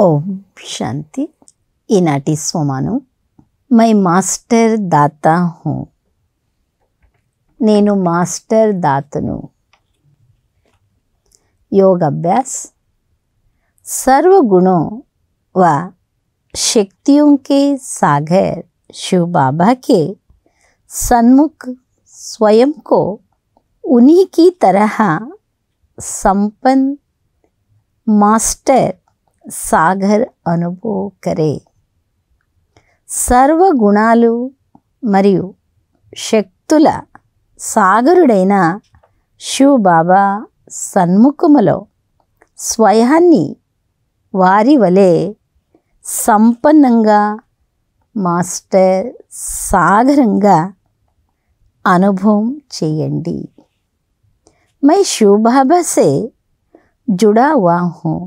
ఓం శాంతి ఈనాటి స్వమానం my master దాత who నేను మాస్టర్ దాతను योग अभ्यास सर्व गुणों व शक्तियों के सागर शिव बाबा के सन्मुख स्वयं को उन्हीं की तरह संपन्न मास्टर సాగర్ అనుభవ కరే సర్వ గుణాలు మరియు శక్తుల సాగరుడైన శివ్ బాబా సన్ముఖములో స్వయాన్ని వారి వలె సంపన్నంగా మాస్టర్ సాగరంగా అనుభవం చేయండి मैं शिव बाबा से जुड़ा हुआ हूँ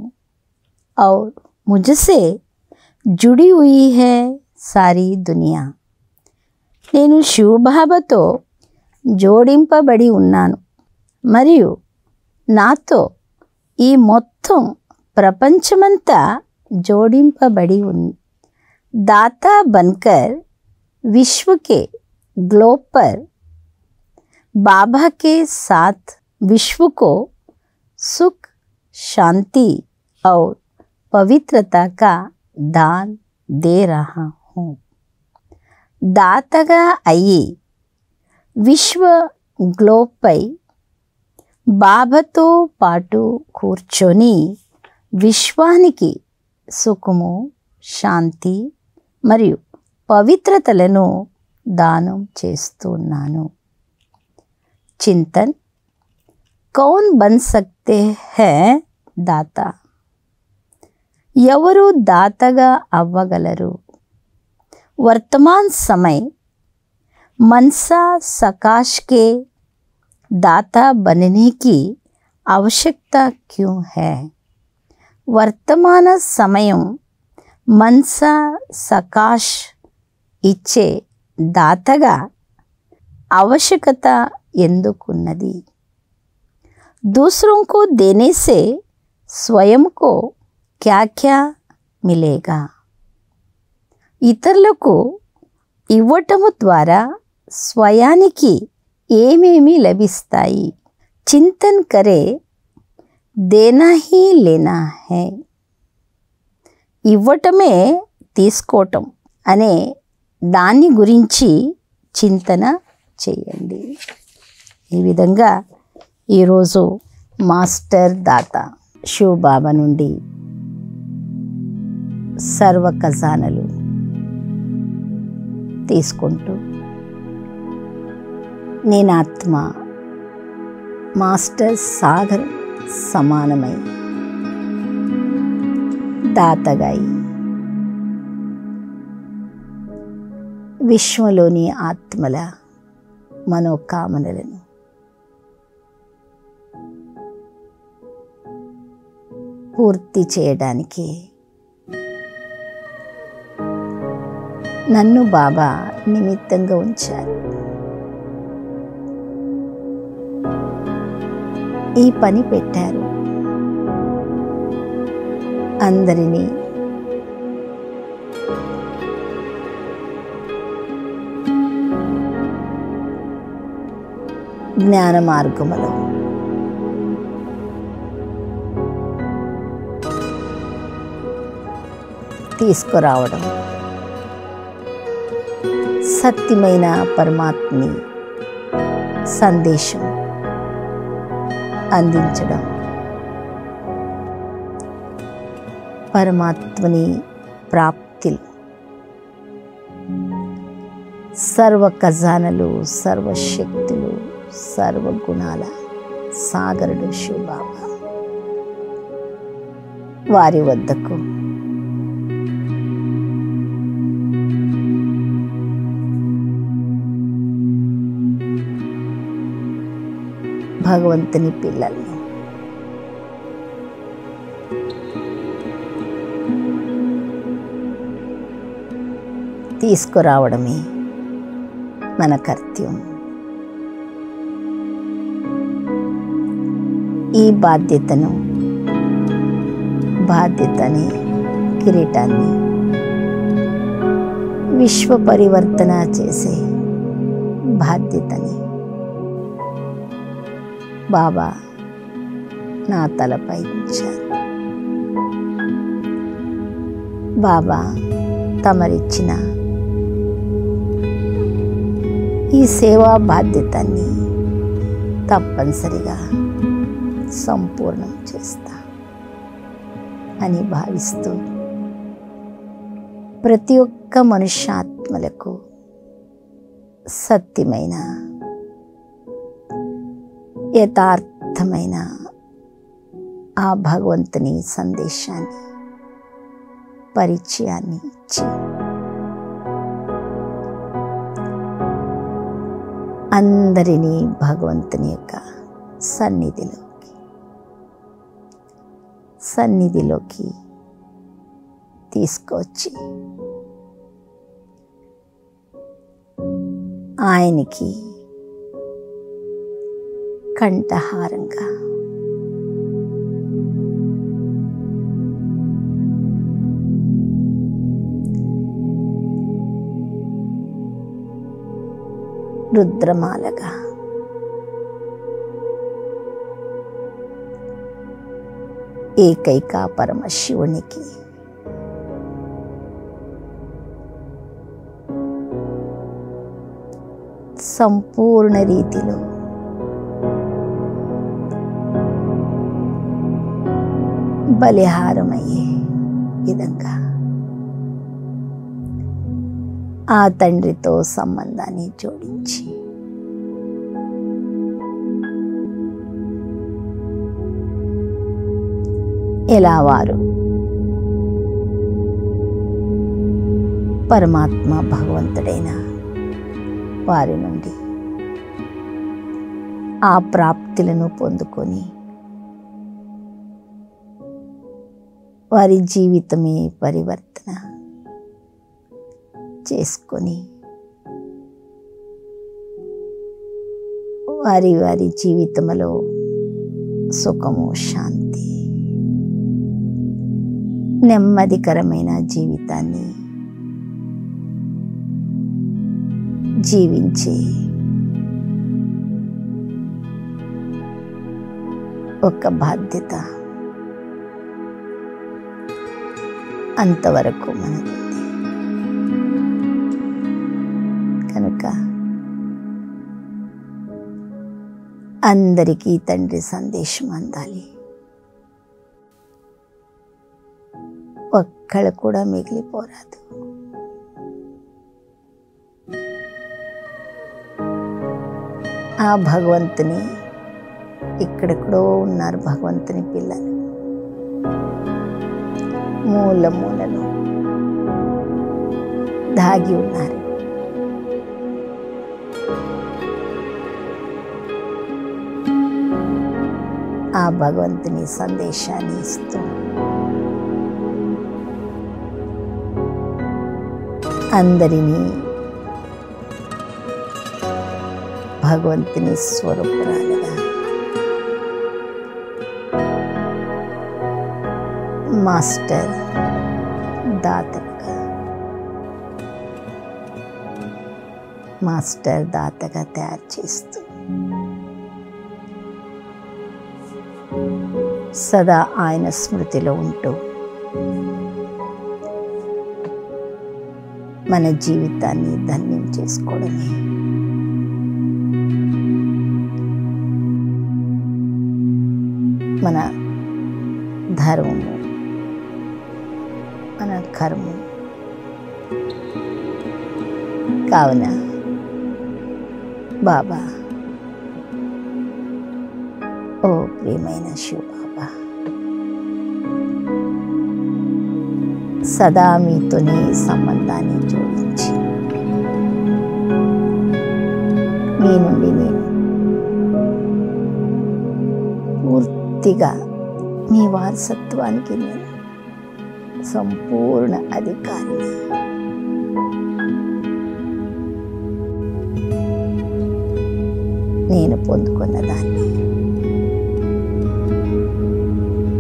और मुझसे जुड़ी हुई है సారీ దునియా నేను శివబాబాతో జోడింపబడి ఉన్నాను మరియు నాతో ఈ మొత్తం ప్రపంచమంతా జోడింపబడి ఉంది दाता बनकर विश्व के ग्लोब पर बाबा के साथ विश्व को सुख शांति और పవిత్రత కా దాన్ దే రహా హూ. దాతగా అయ్యి విశ్వ గ్లోబ్పై బాబాతో పాటు కూర్చొని విశ్వానికి సుఖము శాంతి మరియు పవిత్రతలను దానం చేస్తున్నాను. చింతన్ కౌన్ బన్ సక్తే హే దాతా? ఎవరు దాతగా అవ్వగలరు వర్తమాన్ సమయ मनसा सकाश के दाता बनने की आवश्यकता क्यों है వర్తమాన సమయం మనసా సకాష్ ఇచ్చే దాతగా आवश्यकता ఎందుకున్నది दूसरों को देने से स्वयं को क्या क्या మిలేగా ఇతరులకు ఇవ్వటము ద్వారా స్వయానికి ఏమేమి లభిస్తాయి చింతన్ కరే దేనా హీ లేనా హే ఇవ్వటమే తీసుకోవటం అనే దాని గురించి చింతన చేయండి ఈ విధంగా ఈరోజు మాస్టర్ దాత శివ్ బాబా నుండి సర్వ ఖజానలు తీసుకుంటూ నేను ఆత్మ మాస్టర్ సాగర్ సమానమై దాతగాయి. విశ్వంలోని ఆత్మల మనోకామనలను పూర్తి చేయడానికి నన్ను బాబా నిమిత్తంగా ఉంచారు. ఈ పని పెట్టారు. అందరినీ జ్ఞాన మార్గములో. తీసుకురావడం. సత్యమైన పరమాత్మి సందేశం అందించడం. పరమాత్మని ప్రాప్తిలు సర్వ ఖజానలు సర్వశక్తులు సర్వగుణాల సాగరుడు శివబాబా వారి వద్దకు భగవంతుని పిల్లల్ని తీసుకురావడమే మన కర్త్యం. ఈ బాధ్యతను బాధ్యతని కిరీటాన్ని విశ్వ పరివర్తన చేసే బాధ్యతని బాబా నా తలపై ఉంచారు బాబా తమరిచ్చిన ఈ సేవా బాధ్యతని తప్పనిసరిగా సంపూర్ణం చేస్తా అని భావిస్తూ ప్రతి ఒక్క మనుష్యాత్మలకు సత్యమైన యథార్థమైన ఆ భగవంతుని సందేశాన్ని పరిచయాన్ని ఇచ్చి అందరినీ భగవంతుని యొక్క సన్నిధిలోకి సన్నిధిలోకి తీసుకొచ్చి ఆయనకి కంఠహారంగా. రుద్రమాలగా. ఏకైక పరమశివునికి. సంపూర్ణ రీతిలో బలిహారమయ్యే విధంగా ఆ తండ్రితో సంబంధాన్ని జోడించి ఎలా వారు పరమాత్మ భగవంతుడైన వారి నుండి ఆ ప్రాప్తులను పొందుకొని వారి జీవితమే పరివర్తన చేసుకొని వారి వారి జీవితంలో సుఖము శాంతి నెమ్మదికరమైన జీవితాన్ని జీవించే ఒక బాధ్యత. అంతవరకు మనది కనుక అందరికీ తండ్రి సందేశం అందాలి. ఒక్కళ్ళు కూడా మిగిలిపోరాదు. ఆ భగవంతుని ఇక్కడెక్కడో ఉన్నారు భగవంతుని పిల్లలు. మూల మూలలో దాగి ఉన్నారు ఆ భగవంతుని సందేశాన్ని ఇస్తూ అందరినీ భగవంతుని స్వరూపురాలుగా మాస్టర్ దాతగా మాస్టర్ దాతగా తయారు చేస్తూ. సదా ఆయన స్మృతిలో ఉంటూ. మన జీవితాన్ని ధన్యం చేసుకోవడమే. మన ధర్మము మన కర్మం కావున బాబా ఓ ప్రియమైన శివ బాబా సదా మీతోనే సంబంధాన్ని జోడించి మీ నుండి నేను పూర్తిగా మీ వారసత్వానికి నేను संपूर्ण अधिकारी है నేను పొందుకున్న దాన్ని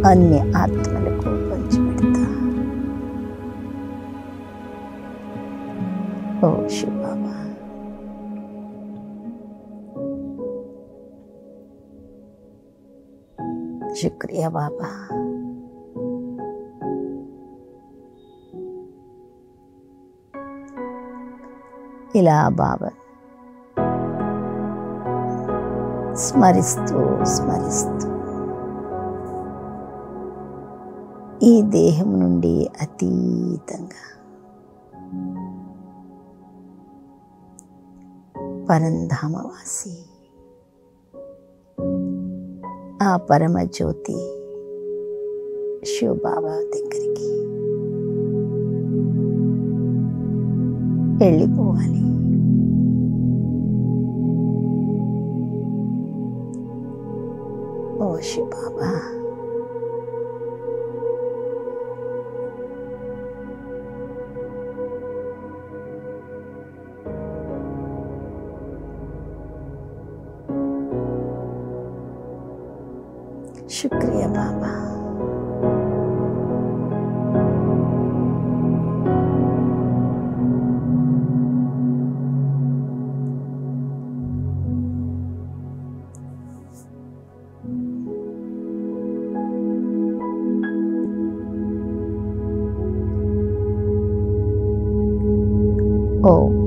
అన్ని ఆత్మలకు పంచిపెడతా ఓ శివ బాబా शुक्रिया बाबा ఇలా బాబా. స్మరిస్తూ స్మరిస్తూ. ఈ దేహం నుండి అతీతంగా. పరంధామవాసి. ఆ పరమజ్యోతి శివబాబా దగ్గరికి. Ele ligou ali. Oxe, Baba. Shukriya, Baba. శాంతి